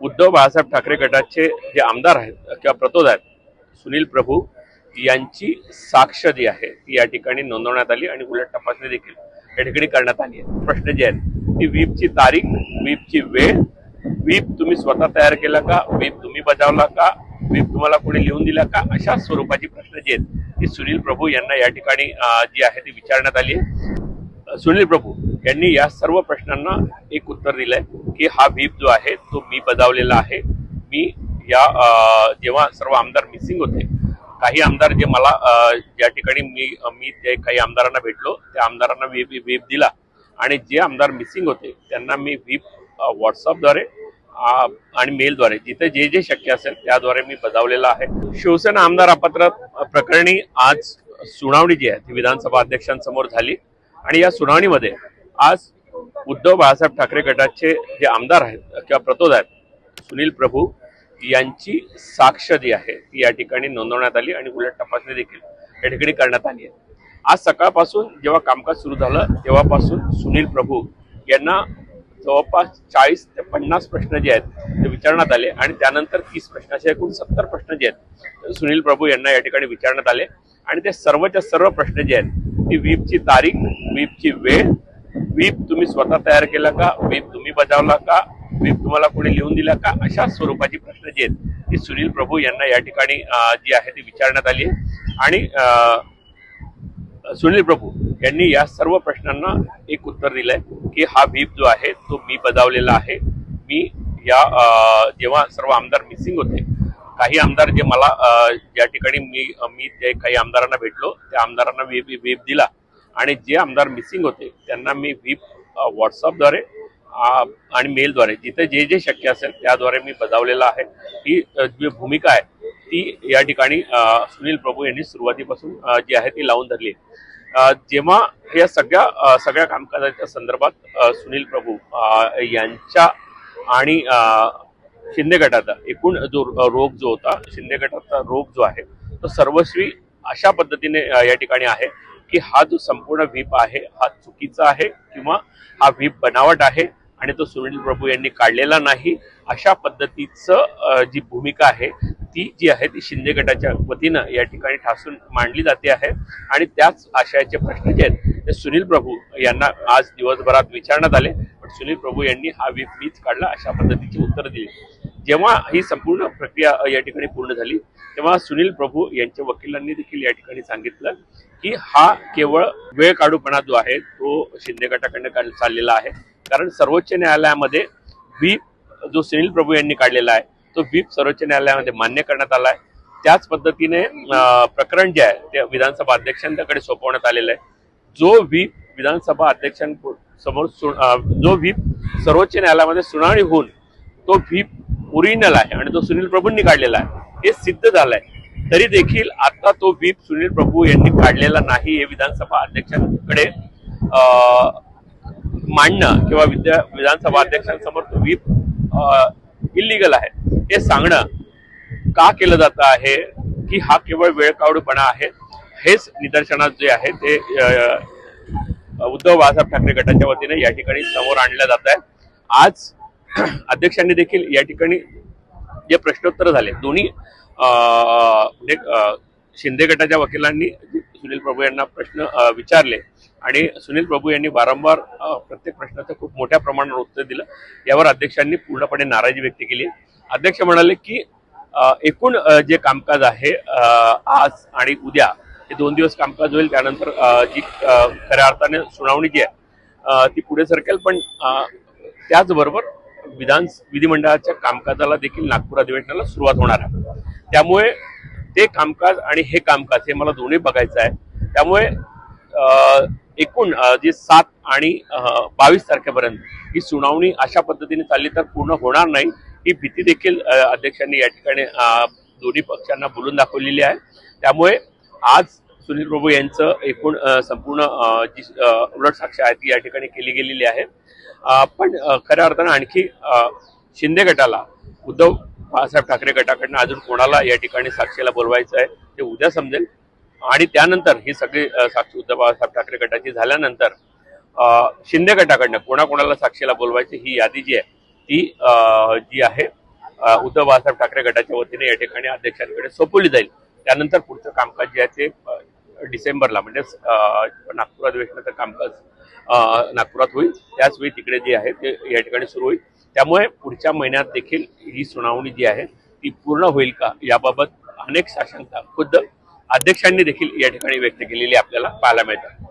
उद्धव बाळासाहेब ठाकरे गटाचे जे आमदार आहेत किंवा प्रतोद आहेत सुनील प्रभू यांची साक्ष जी आहे ती या ठिकाणी नोंदवण्यात आली आणि उलट तपासणी देखील या ठिकाणी करण्यात आली आहे. प्रश्न जे आहेत ती व्हीपची तारीख व्हीपची वेळ व्हीप तुम्ही स्वतः तयार केला का व्हीप तुम्ही बजावला का व्हीप तुम्हाला कोणी लिहून दिला का अशा स्वरूपाची प्रश्न जे आहेत ती सुनील प्रभू यांना या ठिकाणी जी आहे ती विचारण्यात आली आहे. सुनील प्रभू यांनी या सर्व प्रश्नांना एक उत्तर दिलंय की हा व्हीप जो आहे तो मी बजावलेला आहे. मी या जेव्हा सर्व आमदार मिसिंग होते काही आमदार जे मला ज्या ठिकाणी मी मी ते काही आमदारांना भेटलो त्या आमदारांना व्हीप व्हीप दिला. आणि जे आमदार मिसिंग होते त्यांना मी व्हीप व्हॉट्सअपद्वारे आणि मेलद्वारे जिथे जे जे शक्य असेल त्याद्वारे मी बजावलेला आहे. शिवसेना आमदार अपात्र प्रकरणी आज सुनावणी जी आहे ती विधानसभा अध्यक्षांसमोर झाली. आणि या सुनावणीमध्ये आज उद्धव बाळासाहेब ठाकरे गटाचे जे आमदार आहेत किंवा प्रतोद आहेत सुनील प्रभू यांची साक्ष जी आहे. ती या ठिकाणी नोंदवण्यात आली आणि उलट तपासणी देखील या ठिकाणी करण्यात आली आहे. आज सकाळपासून जेव्हा कामकाज सुरू झालं तेव्हापासून सुनील प्रभू यांना जवळपास चाळीस ते पन्नास प्रश्न जे आहेत ते विचारण्यात आले आणि त्यानंतर तीस प्रश्न असे एकूण सत्तर प्रश्न जे आहेत सुनील प्रभू यांना या ठिकाणी विचारण्यात आले. आणि ते सर्वच्या सर्व प्रश्न जे आहेत ती व्हीपची तारीख व्हीपची वेळ व्हीप तुम्ही स्वतः तयार केला का? व्हीप तुम्ही बजावला का? व्हीप तुम्हाला कोणी लिहून दिला का? अशा स्वरूपाची प्रश्न जे आहेत ती सुनील प्रभू यांना या ठिकाणी जी आहे ती विचारण्यात आली आहे. आणि सुनील प्रभू यांनी या सर्व प्रश्नांना एक उत्तर दिलंय की हा व्हीप जो आहे तो मी बजावलेला आहे. मी या जेव्हा सर्व आमदार मिसिंग होते काही आमदार जे मला ज्या ठिकाणी मी मी ते काही आमदारांना भेटलो त्या आमदारांना व्हीप व्हीप दिला. आणि जे आमदार मिसिंग होते त्यांना मी व्हीप व्हॉट्सअपद्वारे आणि मेलद्वारे जिथे जे जे शक्य असेल त्याद्वारे मी बजावलेला आहे. ही जी भूमिका आहे ती या ठिकाणी सुनील प्रभू यांनी सुरुवातीपासून जी आहे ती लावून धरली आहे. जेव्हा या सगळ्या सगळ्या कामकाजाच्या संदर्भात सुनील प्रभू यांच्या आणि शिंदे गटाचा एकूण जो रोग जो होता शिंदे गटाचा रोग जो आहे तो सर्वस्वी अशा पद्धतीने या ठिकाणी आहे. की हा जो संपूर्ण व्हीप आहे हा चुकीचा आहे किंवा हा व्हीप बनावट आहे आणि तो सुनील प्रभू यांनी काढलेला नाही अशा पद्धतीचं जी भूमिका आहे ती जी आहे ती शिंदे गटाच्या वतीनं या ठिकाणी ठासून मांडली जाते आहे. आणि त्याच आशयाचे प्रश्न जे आहेत ते सुनील प्रभू यांना आज दिवसभरात विचारण्यात आले. पण सुनील प्रभू यांनी हा व्हीप मीच काढला अशा पद्धतीची उत्तर दिली. जेव्हा ही संपूर्ण प्रक्रिया या ठिकाणी पूर्ण झाली तेव्हा सुनील प्रभू यांच्या वकिलांनी देखील या ठिकाणी सांगितलं की हा केवळ वेळ काढूपणा जो आहे तो शिंदे गटाकडनं काढ- चाललेला आहे. कारण सर्वोच्च न्यायालयामध्ये व्हीप जो सुनील प्रभू यांनी काढलेला आहे तो व्हीप सर्वोच्च न्यायालयामध्ये मान्य करण्यात आला आहे. त्याच पद्धतीने प्रकरण जे आहे ते विधानसभा अध्यक्षांकडे सोपवण्यात आलेलं आहे. जो व्हीप विधानसभा अध्यक्षांसमोर सु- जो व्हीप सर्वोच्च न्यायालयामध्ये सुनावणी होऊन तो व्हीप ओरिजिनल आहे आणि तो सुनील प्रभूंनी काढलेला आहे. हे सिद्ध झालंय. तरी देखील आता तो व्हीप सुनील प्रभू यांनी काढलेला नाही हे विधानसभा अध्यक्षांकडे मांडणं किंवा विद्या विधानसभा अध्यक्षांसमोर तो व्हीप इलिगल आहे. हे सांगणं का केलं जात आहे की हा केवळ वेळकाडूपणा आहे? हेच निदर्शनात जे आहे ते उद्धव बाळासाहेब ठाकरे गटाच्या वतीने या ठिकाणी समोर आणलं जात आहे. आज अध्यक्षांनी देखील या ठिकाणी जे प्रश्नोत्तर झाले दोन्ही म्हणजे शिंदे गटाच्या वकिलांनी सुनील प्रभू यांना प्रश्न विचारले आणि सुनील प्रभू यांनी वारंवार प्रत्येक प्रश्नाचं खूप मोठ्या प्रमाणावर उत्तर दिलं. यावर अध्यक्षांनी पूर्णपणे नाराजी व्यक्त केली. अध्यक्ष म्हणाले की एकूण जे कामकाज आहे आज आणि उद्या हे दोन दिवस कामकाज होईल. त्यानंतर जी खऱ्या अर्थाने सुनावणी जी आहे ती पुढे सरकेल. पण त्याचबरोबर विधान विधिमंडळाच्या कामकाजाला देखील नागपूर अधिवेशनाला सुरुवात होणार आहे. त्यामुळे ते कामकाज आणि हे कामकाज हे मला दोन्ही बघायचं आहे. त्यामुळे एकूण जे सात आणि बावीस तारखेपर्यंत ही सुनावणी अशा पद्धतीने चालली तर पूर्ण होणार नाही ही भीती देखील अध्यक्षांनी या ठिकाणी दोन्ही पक्षांना बोलून दाखवलेली आहे. त्यामुळे आज सुनील प्रभू यांचं एकूण संपूर्ण जी उलट साक्ष आहे ती या ठिकाणी केली गेलेली आहे. पण खऱ्या अर्थानं आणखी शिंदे गटाला उद्धव बाळासाहेब ठाकरे गटाकडनं अजून कोणाला या ठिकाणी साक्षीला बोलवायचं आहे ते उद्या समजेल. आणि त्यानंतर ही सगळी साक्षी उद्धव बाळासाहेब ठाकरे गटाची झाल्यानंतर शिंदे गटाकडनं कोणाकोणाला साक्षीला बोलवायची ही यादी जी आहे ती जी आहे उद्धव बाळासाहेब ठाकरे गटाच्या वतीने या ठिकाणी अध्यक्षांकडे सोपवली जाईल. त्यानंतर पुढचं कामकाज जे आहे ते डिसेंबरला म्हणजे नागपूर अधिवेशनाचं कामकाज नागपुरात होईल. त्याच वेळी तिकडे जे आहे ते या ठिकाणी सुरू होईल. त्यामुळे पुढच्या महिन्यात देखील ही सुनावणी जी आहे ती पूर्ण होईल का याबाबत अनेक साशंका खुद्द अध्यक्षांनी देखील या ठिकाणी व्यक्त केलेली आपल्याला पाहायला मिळतात.